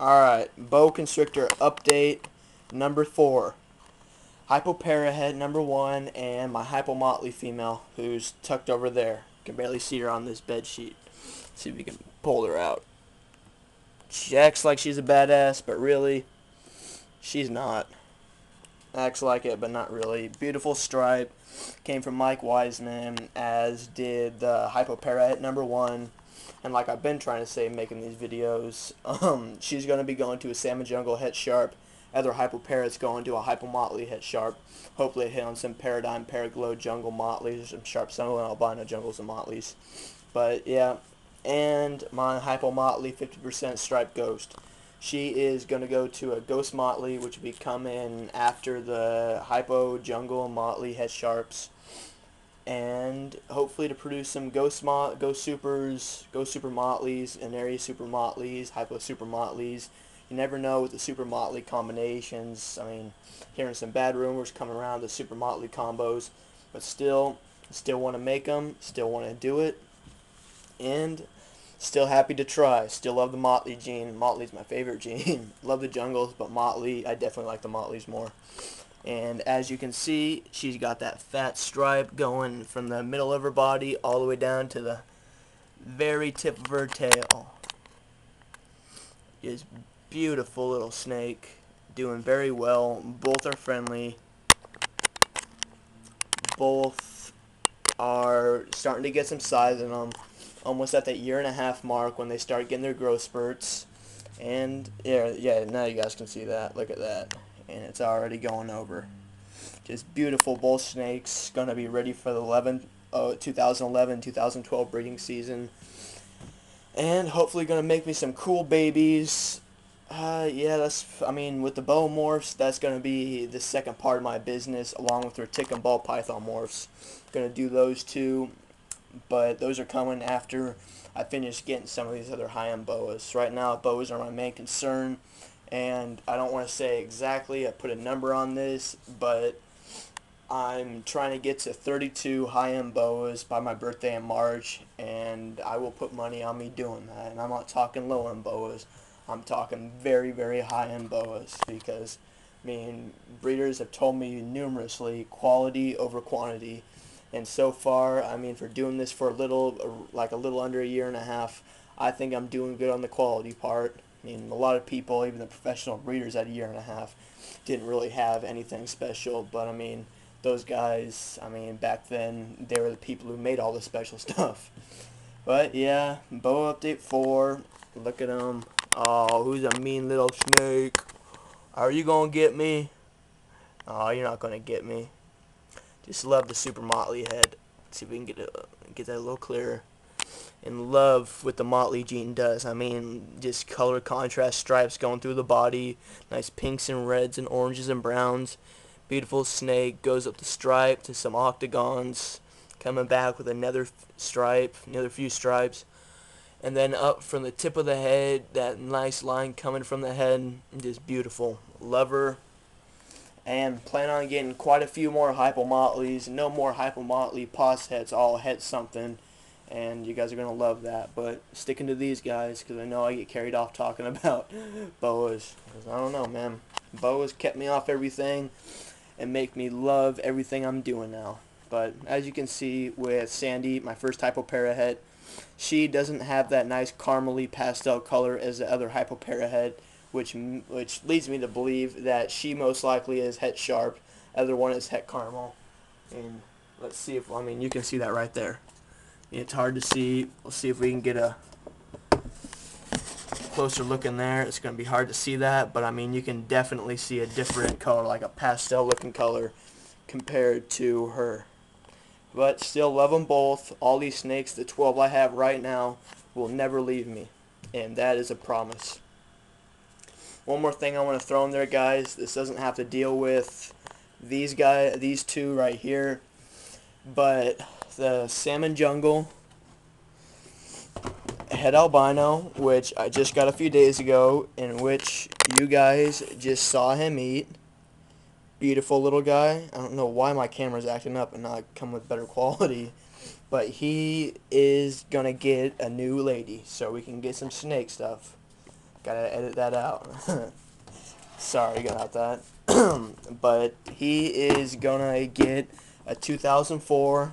Alright, boa constrictor update number four. Hypopara het number one and my hypomotley female who's tucked over there. Can barely see her on this bed sheet. See if we can pull her out. She acts like she's a badass, but really, she's not. Acts like it, but not really. Beautiful stripe. Came from Mike Weitzman, as did the Hypopara at number one and like I've been trying to say making these videos, um, she's going to be going to a Salmon Jungle Het Sharp. Other Hypoparas going to a Hypomotley Het Sharp. Hopefully hit on some Paradigm, Paraglow, Jungle Motleys, or some Sharp Sunglow Albino Jungles and Motleys. But yeah, and my Hypomotley 50% Striped Ghost. She is going to go to a Ghost Motley, which will be coming after the Hypo Jungle Motley Het Sharps and hopefully to produce some Ghost Mo Ghost Supers, Ghost Super Motleys, and Anery Super Motleys, Hypo Super Motleys. You never know with the Super Motley combinations. I mean, hearing some bad rumors coming around the Super Motley combos, but still, still want to make them, still want to do it, and still happy to try. Still love the Motley gene. Motley's my favorite gene. love the jungles, but Motley, I definitely like the Motleys more. And as you can see, she's got that fat stripe going from the middle of her body all the way down to the very tip of her tail. Is beautiful little snake, doing very well. Both are friendly. Both are starting to get some size in them. Almost at that year and a half mark when they start getting their growth spurts. And yeah, yeah, now you guys can see that. Look at that and it's already going over. Just beautiful bull snakes, going to be ready for the 11, 2011-2012 breeding season. And hopefully going to make me some cool babies. Uh, yeah, that's, I mean, with the boa morphs, that's going to be the second part of my business, along with the retic and ball python morphs. Going to do those two, but those are coming after I finish getting some of these other high-end boas. Right now, boas are my main concern and I don't want to say exactly, I put a number on this, but I'm trying to get to 32 high-end boas by my birthday in March, and I will put money on me doing that. And I'm not talking low-end boas. I'm talking very, very high-end boas because, I mean, breeders have told me numerously quality over quantity. And so far, I mean, for doing this for a little, like a little under a year and a half, I think I'm doing good on the quality part. I mean, a lot of people, even the professional breeders at a year and a half, didn't really have anything special. But I mean, those guys, I mean, back then, they were the people who made all the special stuff. But yeah, boa update 4. Look at him. Oh, who's a mean little snake? Are you going to get me? Oh, you're not going to get me. Just love the super motley head. Let's see if we can get, it, get that a little clearer in love with the Motley gene does. I mean, just color contrast stripes going through the body, nice pinks and reds and oranges and browns. Beautiful snake goes up the stripe to some octagons, coming back with another stripe, another few stripes. And then up from the tip of the head, that nice line coming from the head, just beautiful. Lover. And plan on getting quite a few more hypomotleys. No more hypomotley pos hets, all het something and you guys are going to love that. But sticking to these guys because I know I get carried off talking about boas. Cause I don't know, man. Boas kept me off everything and make me love everything I'm doing now. But as you can see with Sandy, my first hypopara het, she doesn't have that nice caramely pastel color as the other hypopara het, which which leads me to believe that she most likely is het sharp. Other one is het caramel. And let's see if I mean you can see that right there. It's hard to see. We'll see if we can get a closer look in there. It's going to be hard to see that, but I mean, you can definitely see a different color, like a pastel looking color compared to her. But still love them both. All these snakes, the 12 I have right now, will never leave me. And that is a promise. One more thing I want to throw in there, guys. This doesn't have to deal with these guys, these two right here. But the Salmon Jungle het Albino, which I just got a few days ago, in which you guys just saw him eat. Beautiful little guy. I don't know why my camera's acting up and not come with better quality. But he is going to get a new lady, so we can get some snake stuff. Gotta edit that out. Sorry about that. but he is gonna get a 2004,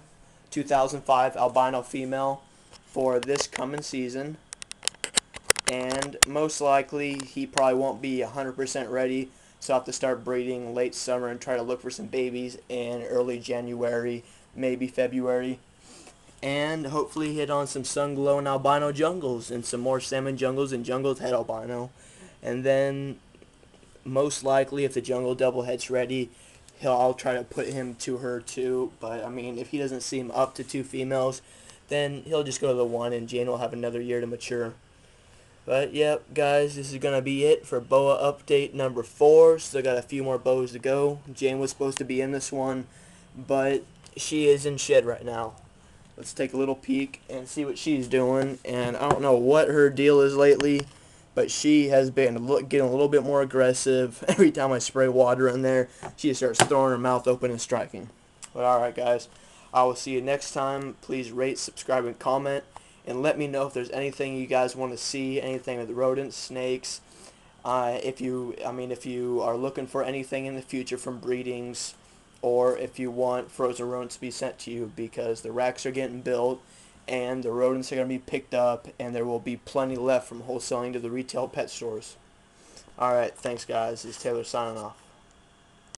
2005 albino female for this coming season. And most likely he probably won't be 100% ready, so I'll have to start breeding late summer and try to look for some babies in early January, maybe February. And hopefully hit on some sunglow and albino jungles and some more salmon jungles and jungles het albino. And then most likely if the jungle double het's ready, he'll I'll try to put him to her too. But I mean if he doesn't seem up to two females, then he'll just go to the one and Jane will have another year to mature. But yep, guys, this is gonna be it for boa update number four. Still got a few more boas to go. Jane was supposed to be in this one, but she is in shed right now. Let's take a little peek and see what she's doing. And I don't know what her deal is lately, but she has been getting a little bit more aggressive. Every time I spray water in there, she starts throwing her mouth open and striking. But alright guys, I will see you next time. Please rate, subscribe, and comment. And let me know if there's anything you guys want to see, anything with rodents, snakes. Uh, if you, I mean, if you are looking for anything in the future from breedings, or if you want frozen rodents to be sent to you because the racks are getting built and the rodents are going to be picked up and there will be plenty left from wholesaling to the retail pet stores. Alright, thanks guys. This is Taylor signing off.